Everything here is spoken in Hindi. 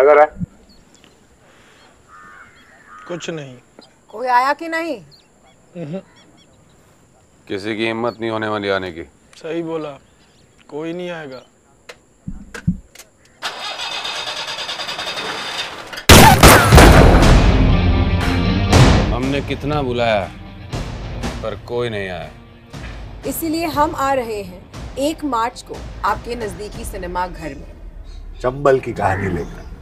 क्या कर रहा है। कुछ नहीं। कोई आया कि नहीं? हम्म। किसी की हिम्मत नहीं होने वाली आने की। सही बोला। कोई नहीं आएगा। हमने कितना बुलाया पर कोई नहीं आया। इसीलिए हम आ रहे हैं एक मार्च को आपके नजदीकी सिनेमा घर में। चंबल की कहानी लेकर।